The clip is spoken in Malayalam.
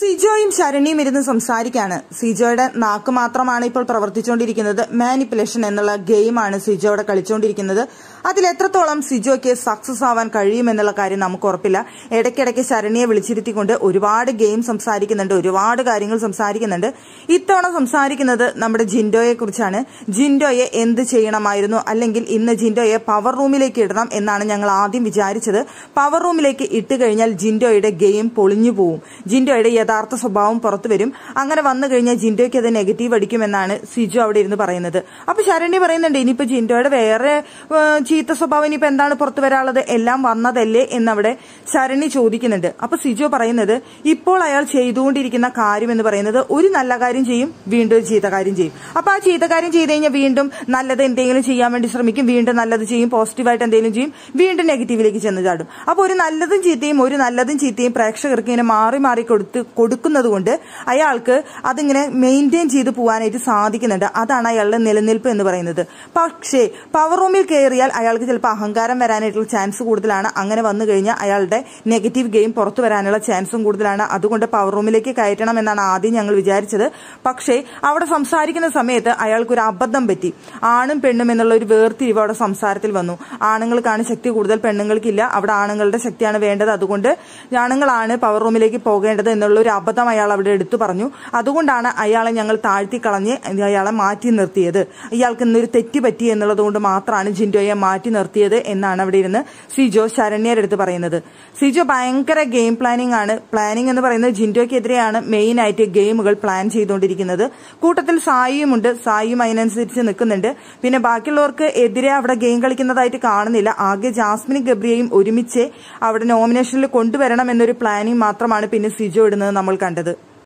സിജോയും ശരണിയും ഇരുന്ന് സംസാരിക്കാണ്. സിജോയുടെ നാക്ക് മാത്രമാണ് ഇപ്പോൾ പ്രവർത്തിച്ചുകൊണ്ടിരിക്കുന്നത്. മാനിപ്പുലേഷൻ എന്നുള്ള ഗെയിമാണ് സിജോയുടെ കളിച്ചുകൊണ്ടിരിക്കുന്നത്. അതിൽ എത്രത്തോളം സിജോയ്ക്ക് സക്സസ് ആവാൻ കഴിയുമെന്നുള്ള കാര്യം നമുക്ക് ഉറപ്പില്ല. ഇടയ്ക്കിടയ്ക്ക് ശരണിയെ വിളിച്ചിരുത്തിക്കൊണ്ട് ഒരുപാട് ഗെയിം സംസാരിക്കുന്നുണ്ട് ഒരുപാട് കാര്യങ്ങൾ സംസാരിക്കുന്നുണ്ട്. ഇത്തവണ സംസാരിക്കുന്നത് നമ്മുടെ ജിൻഡോയെ കുറിച്ചാണ്. ജിൻഡോയെ എന്ത് ചെയ്യണമായിരുന്നു? അല്ലെങ്കിൽ ഇന്ന് ജിൻഡോയെ പവർ റൂമിലേക്ക് ഇടണം എന്നാണ് ഞങ്ങൾ ആദ്യം വിചാരിച്ചത്. പവർ റൂമിലേക്ക് ഇട്ട് കഴിഞ്ഞാൽ ജിൻഡോയുടെ ഗെയിം പൊളിഞ്ഞു പോവും. ജിൻഡോയുടെ യഥാർത്ഥ സ്വഭാവം പുറത്തു വരും. അങ്ങനെ വന്നു കഴിഞ്ഞാൽ ജിൻഡോയ്ക്ക് അത് നെഗറ്റീവ് അടിക്കുമെന്നാണ് സിജു അവിടെ ഇരുന്ന് പറയുന്നത്. അപ്പൊ ശരണി പറയുന്നുണ്ട് ഇനിയിപ്പോ ജിൻഡോയുടെ വേറെ ചീത്ത സ്വഭാവം ഇനിയിപ്പോ എന്താണ് പുറത്തു വരാനുള്ളത്? എല്ലാം വന്നതല്ലേ എന്നവിടെ ശരണി ചോദിക്കുന്നുണ്ട്. അപ്പൊ സിജോ പറയുന്നത് ഇപ്പോൾ അയാൾ ചെയ്തുകൊണ്ടിരിക്കുന്ന കാര്യം എന്ന് പറയുന്നത് ഒരു നല്ല കാര്യം ചെയ്യും വീണ്ടും ഒരു ചീത്ത കാര്യം ചെയ്യും. അപ്പൊ ആ ചീത്ത കാര്യം ചെയ്ത് കഴിഞ്ഞാൽ വീണ്ടും നല്ലത് എന്തെങ്കിലും ചെയ്യാൻ വേണ്ടി ശ്രമിക്കും വീണ്ടും നല്ലത് ചെയ്യും പോസിറ്റീവായിട്ട് എന്തെങ്കിലും ചെയ്യും വീണ്ടും നെഗറ്റീവിലേക്ക് ചെന്ന് ചാടും. അപ്പൊ ഒരു നല്ലതും ചീത്തയും ഒരു നല്ലതും ചീത്തയും പ്രേക്ഷകർക്ക് ഇങ്ങനെ മാറി മാറി കൊടുത്ത് കൊടുക്കുന്നത് കൊണ്ട് അയാൾക്ക് അതിങ്ങനെ മെയിന്റെയിൻ ചെയ്ത് പോകാനായിട്ട് സാധിക്കുന്നുണ്ട്. അതാണ് അയാളുടെ നിലനിൽപ്പ് എന്ന് പറയുന്നത്. പക്ഷേ പവർ റൂമിൽ കയറിയാൽ അയാൾക്ക് ചിലപ്പോൾ അഹങ്കാരം വരാനായിട്ടുള്ള ചാൻസ് കൂടുതലാണ്. അങ്ങനെ വന്നു കഴിഞ്ഞാൽ അയാളുടെ നെഗറ്റീവ് ഗെയിം പുറത്തു വരാനുള്ള ചാൻസും കൂടുതലാണ്. അതുകൊണ്ട് പവർ റൂമിലേക്ക് കയറ്റണം എന്നാണ് ആദ്യം ഞങ്ങൾ വിചാരിച്ചത്. പക്ഷേ അവിടെ സംസാരിക്കുന്ന സമയത്ത് അയാൾക്ക് ഒരു അബദ്ധം പറ്റി. ആണും പെണ്ണും എന്നുള്ള ഒരു വേർതിരിവ് അവിടെ സംസാരത്തിൽ വന്നു. ആണുങ്ങൾക്കാണ് ശക്തി കൂടുതൽ പെണ്ണുങ്ങൾക്കില്ല. അവിടെ ആണുങ്ങളുടെ ശക്തിയാണ് വേണ്ടത്. അതുകൊണ്ട് ആണുങ്ങളാണ് പവർ റൂമിലേക്ക് പോകേണ്ടത് എന്നുള്ള ഒരു അബദ്ധം അയാൾ അവിടെ എടുത്തു പറഞ്ഞു. അതുകൊണ്ടാണ് അയാളെ ഞങ്ങൾ താഴ്ത്തി കളഞ്ഞ് അയാളെ മാറ്റി നിർത്തിയത്. ഇയാൾക്ക് ഇന്നൊരു തെറ്റ് പറ്റി എന്നുള്ളത് കൊണ്ട് മാത്രമാണ് ജിൻഡോയെ നിർത്തിയത് എന്നാണ് അവിടെ ഇരുന്ന് സിജോ ശരണ്യരുടെ അടുത്ത് പറയുന്നത്. സിജോ ഭയങ്കര ഗെയിം പ്ലാനിംഗ് ആണ്. പ്ലാനിംഗ് എന്ന് പറയുന്നത് ജിൻഡോയ്ക്കെതിരെയാണ് മെയിൻ ആയിട്ട് ഗെയിമുകൾ പ്ലാൻ ചെയ്തുകൊണ്ടിരിക്കുന്നത്. കൂട്ടത്തിൽ സായിയുമുണ്ട്. സായിയും അതിനനുസരിച്ച് നിൽക്കുന്നുണ്ട്. പിന്നെ ബാക്കിയുള്ളവർക്ക് എതിരെ അവിടെ ഗെയിം കളിക്കുന്നതായിട്ട് കാണുന്നില്ല. ആകെ ജാസ്മിനും ഗബ്രിയയും ഒരുമിച്ച് അവിടെ നോമിനേഷനിൽ കൊണ്ടുവരണം എന്നൊരു പ്ലാനിംഗ് മാത്രമാണ് പിന്നെ സിജോ ഇടുന്നത് നമ്മൾ കണ്ടത്.